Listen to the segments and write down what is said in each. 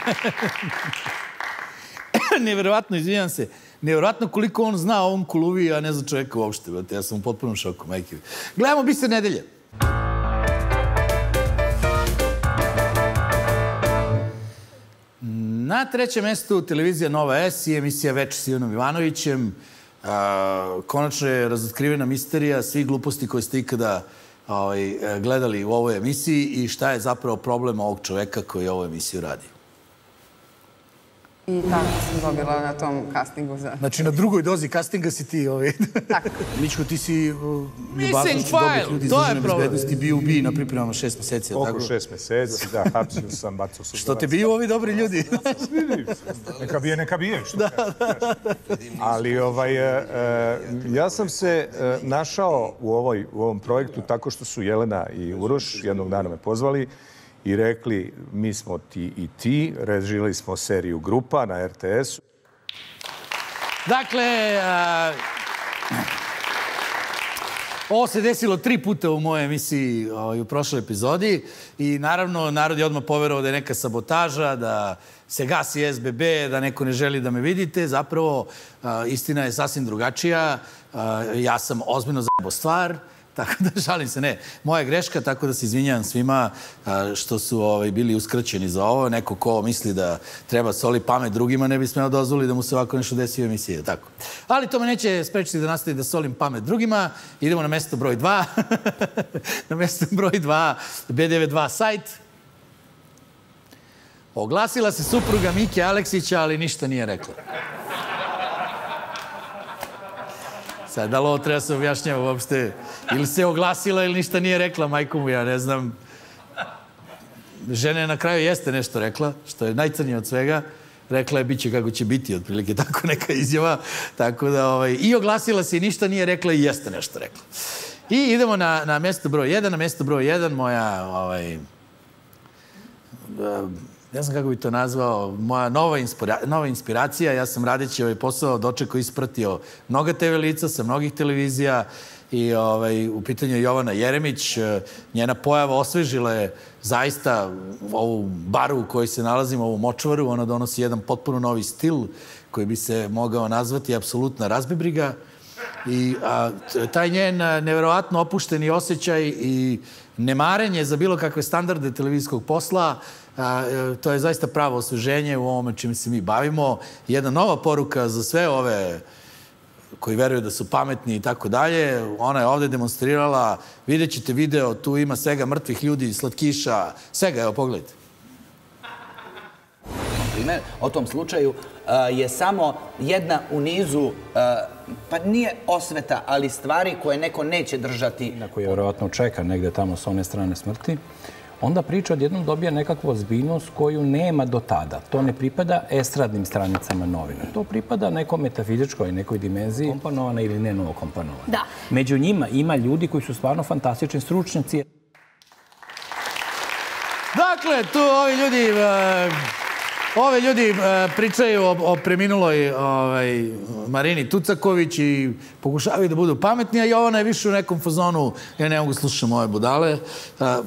Neverovatno, izvinjam se. Neverovatno koliko on zna o ovom kuluvi, a ne zna čovjeka uopšte. Ja sam u potpunom šoku, majke. Gledamo Biser nedelje. Na trećem mjestu televizija Nova S i emisija Več s Ivanom Ivanovićem. Konačno je razotkrivena misterija svih gluposti koje ste ikada ovaj, gledali u ovoj emisiji i šta je zapravo problem ovog čoveka koji ovu emisiju radi. I tako sam dobila na tom castingu za... Znači, na drugoj dozi castinga si ti, ovaj... Tako. Mičko, ti si uh, ljubavnošću dobrih ljudi iz državne bezbednosti bio ubij na pripremama šest meseci. Oko šest meseci, da, hapsio sam, bacao sam... Što te biju ovi dobri ljudi? Neka bije, neka bije, što Ali, ovaj, e, e, ja sam se e, našao u ovom projektu tako što su Jelena i Uroš jednog dana me pozvali i rekli mi smo ti i ti, režili smo seriju Grupa na RTS-u. Dakle, ovo se desilo tri puta u mojoj emisiji ovaj, u prošloj epizodi i naravno narod je odmah poverovao da je neka sabotaža, da se gasi SBB, da neko ne želi da me vidite. Zapravo, istina je sasvim drugačija. Ja sam ozbiljno zajebo stvar. Tako da žalim se, ne. Moja greška, tako da se izvinjam svima što su ovaj, bili uskrćeni za ovo. Neko ko misli da treba soli pamet drugima, ne bi smeo dozvoli da mu se ovako nešto desi u emisiji. Tako. Ali to me neće sprečiti da nastavi da solim pamet drugima. Idemo na mesto broj 2. na mesto broj 2, B92 sajt. Oglasila se supruga Mike Aleksića, ali ništa nije rekla. Sad, da li ovo treba se objašnjava uopšte? Ili se oglasila ili ništa nije rekla majkom, ja ne znam. Žene na kraju jeste nešto rekla, što je najcrnije od svega. Rekla je, bit će kako će biti, otprilike tako neka izjava. Tako da, ovaj, i oglasila se i ništa nije rekla i jeste nešto rekla. I idemo na, na mjesto broj 1. Na mjesto broj 1 moja ovaj, Eh, ne znam kako bi to nazvao, moja nova, inspira, nova inspiracija. Ja sam radeći ovaj posao dočeko ispratio mnoga TV lica sa mnogih televizija i ovaj, u pitanju je Jovana Jeremić. Eh, njena pojava osvežila je zaista ovu baru u kojoj se nalazimo, ovu močvaru. Ona donosi jedan potpuno novi stil koji bi se mogao nazvati apsolutna razbibriga. I a, taj njen eh, nevjerovatno opušteni osjećaj i nemarenje za bilo kakve standarde televizijskog posla E, to je zaista pravo osveženje u ovome čime se mi bavimo. Jedna nova poruka za sve ove koji veruju da su pametni i tako dalje. Ona je ovde demonstrirala, vidjet ćete video, tu ima svega mrtvih ljudi, slatkiša, svega, evo pogledajte. Primer, o tom slučaju je samo jedna u nizu, pa nije osveta, ali stvari koje neko neće držati. Na koje je vjerovatno čeka negde tamo s one strane smrti onda priča odjednom dobija nekakvu ozbiljnost koju nema do tada. To ne pripada estradnim stranicama novina. To pripada nekom metafizičkoj, nekoj dimenziji, komponovana ili ne novo komponovana. Da. Među njima ima ljudi koji su stvarno fantastični stručnjaci. Dakle, tu ovi ljudi... Uh... Ove ljudi e, pričaju o, preminuloj ovaj, Marini Tucaković i pokušavaju da budu pametni, a Jovana je više u nekom fazonu, ja ne mogu slušati moje budale, e,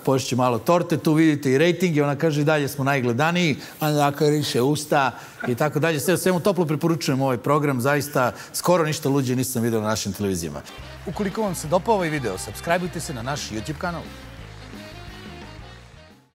pošće malo torte, tu vidite i rejting i ona kaže i dalje smo najgledaniji, a dakle riše usta i tako dalje. Sve, svemu toplo preporučujem ovaj program, zaista skoro ništa luđe nisam vidio na našim televizijama. Ukoliko vam se dopao ovaj video, subscribeujte se na naš YouTube kanal.